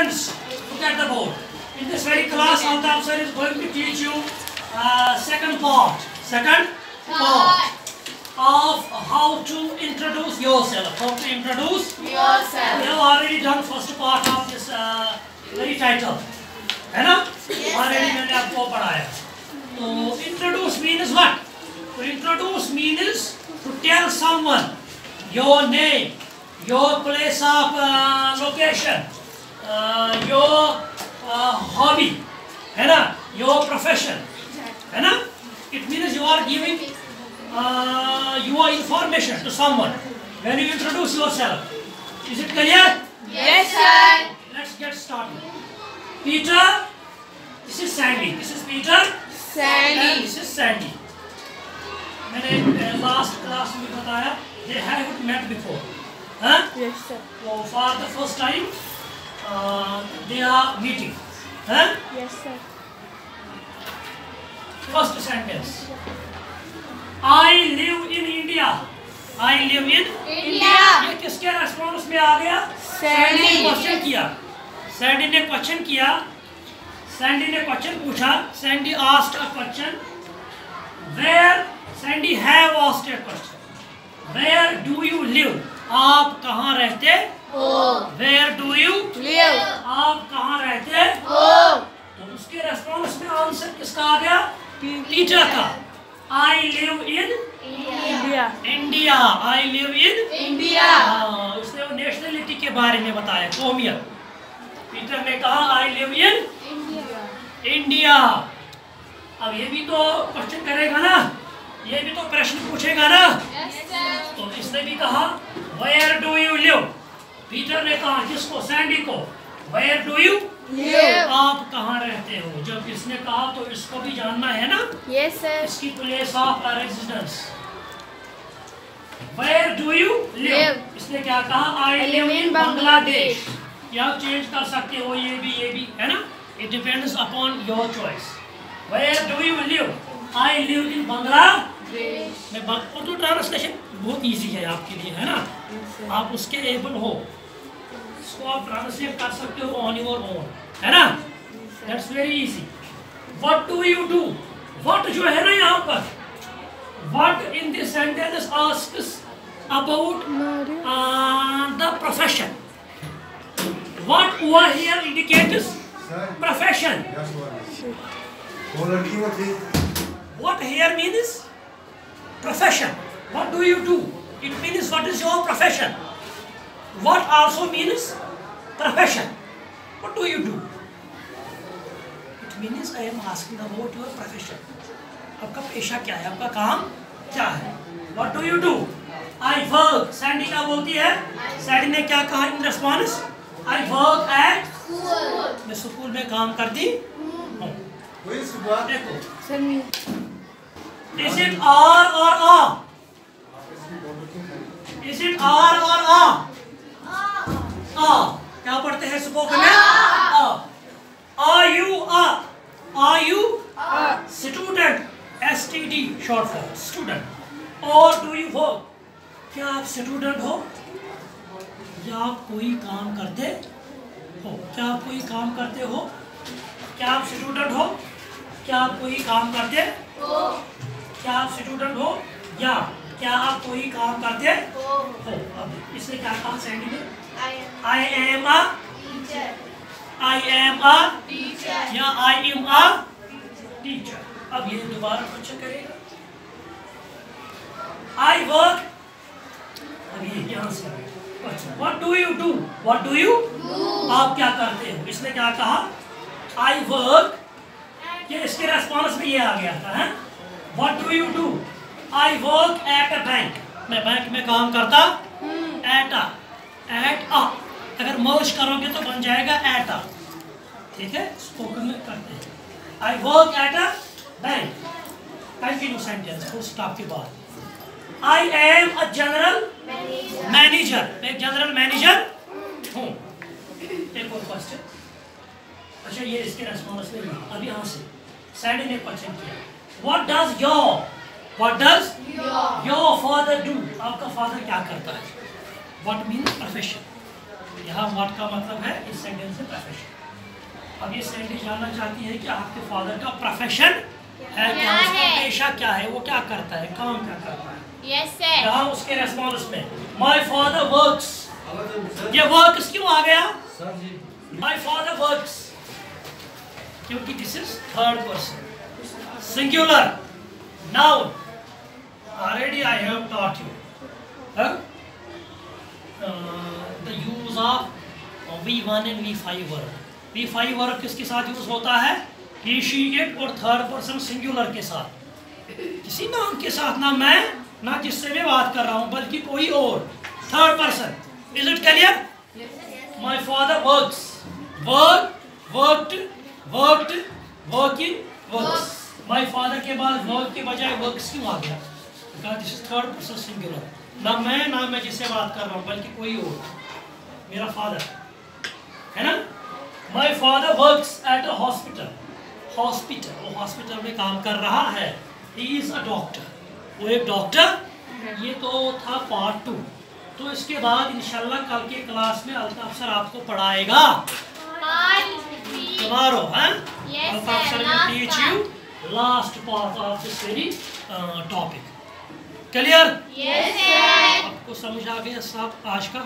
students, look at the board. In this very class, our officer is going to teach you uh, second part. Second part of how to introduce yourself. How to introduce We yourself. have already done first part of this uh, very title. है ना already मैंने आपको पढ़ाया तो introduce means what तो introduce means to tell someone your name your place of location your hobby है ना your profession है ना it means you are giving your information to someone when you introduce yourself. Is it clear? Yes, sir. Let's get started. Peter, this is Sandy. This is Peter. And Sandy. this is Sandy. मैंने last class में बताया they haven't met before. हाँ? Yes, sir. So for the first time uh, they are meeting. हाँ? Yes, sir. First sentence. I live in India. I live in India. ये किसके response में आ गया Sandy. ने question किया सैंडी ने question किया सैंडी ने क्वेश्चन पूछा Sandy asked a question where Sandy have asked a question where do you live आप कहाँ रहते Oh. Where do you Live. आप कहाँ रहते Oh. तो उसके रेस्पॉन्स में आंसर किसका आ गया पीटर का I live in India. India I live in India. हाँ, उसने वो नेशनलिटी के बारे में बताया कौमियत पीटर ने कहा I live in India. India अब ये भी तो क्वेश्चन करेगा ना ये भी तो प्रश्न पूछेगा ना Yes. तो इसने भी कहा where do you live Peter ने कहा किसको सैंडी को? वेयर डू यू आप कहाँ रहते हो? जब इसने कहा तो इसको भी जानना है ना? Yes, sir. इसकी place of residence where do you live इसने क्या कहा? आई लिव इन बांग्लादेश या चेंज कर सकते हो? ये भी ये भी है ना? It depends upon your choice where do you live I live in Bangladesh में उर्दू ट्रांसलेशन बहुत इजी है आपके लिए है ना? आप उसके एबल हो। इसको आप ट्रांसलेट कर सकते हो ऑन योर ओन है ना? That's very easy what do you do what जो है ना यहाँ पर? What in this sentence asks about the profession what over here indicates sir profession yes one वो लड़की वो थी। What here means profession. What do you do? It means what is your profession. What also means profession. What do you do? It means I am asking about your profession. आपका पेशा क्या है आपका काम क्या है What do you do? I work. Sandy क्या बोलती है सैंडी ने क्या कहा in response I work at मैं स्कूल में काम करती हूँ देखो. Is it R or A? Is it R हैं स्पोकन में? A. Are you a? Are you student? S T D short for student. Or do you work? क्या आप स्टूडेंट हो या आप कोई काम करते हो क्या आप कोई काम करते हो क्या आप स्टूडेंट हो क्या आप कोई काम करते हो क्या आप स्टूडेंट हो या क्या आप कोई काम करते हो अब इसने क्या कहा सैंडी ने आई एम अ आई एम अ या आई एम अ टीचर अब ये दोबारा करेगा। आई वर्क अब ये यहाँ से what do you do what do you आप क्या करते हो? इसने क्या कहा? आई वर्क ये इसके रेस्पॉन्स में ये आ गया था हैं? What do you do I work at a bank मैं बैंक में काम करता एट अ एट अ मर्ज करोगे तो बन जाएगा एट। अ ठीक है? स्पोकन में करते हैं। I work at a bank continue sentence full stop के बाद। I am a general manager मैं जनरल मैनेजर हूँ। एक और क्वेश्चन अच्छा ये इसके रेस्पॉन्स में नहीं अब यहाँ से। सैडी ने क्वेश्चन किया। What does your what does your father do आपका फादर क्या करता है? व्हाट मीन प्रोफेशन यहाँ व्हाट का मतलब है इस सेंटेंस से प्रोफेशन अब ये सैंडी जानना चाहती है कि आपके फादर का प्रोफेशन है क्या उसका पेशा क्या है वो क्या करता है काम क्या करता है? Yes, sir. यहाँ उसके रेस्पॉन्स में माय फादर वर्क्स ये वर्क्स क्यों आ गया? सर माय फादर वर्क्स क्योंकि this is third person singular noun already I have taught you. Use of V one and V five work V five work किसके साथ use होता है? Initiate और थर्ड पर्सन सिंगुलर के साथ। किसी नाम के साथ ना मैं, ना जिससे मैं बात कर रहा हूँ, बल्कि कोई और। Third person is it clear my father works work worked worked working works my father के बाद वर्क के बजाय वर्क्स क्यों आ गया? थर्ड पर्सन सिंगुलर ना मैं ना मैं जिससे बात कर रहा हूँ, बल्कि कोई और। मेरा फादर है ना? My father work at a hospital hospital वो हॉस्पिटल में काम कर रहा है. ही इज़ अ डॉक्टर वो एक डॉक्टर ये तो था पार्ट टू तो इसके बाद इंशाल्लाह कल के क्लास में अल्ताफ सर आपको पढ़ाएगा। लास्ट पार्ट ऑफ़ दिसरी टॉपिक क्लियर आपको समझ आ गया आज का?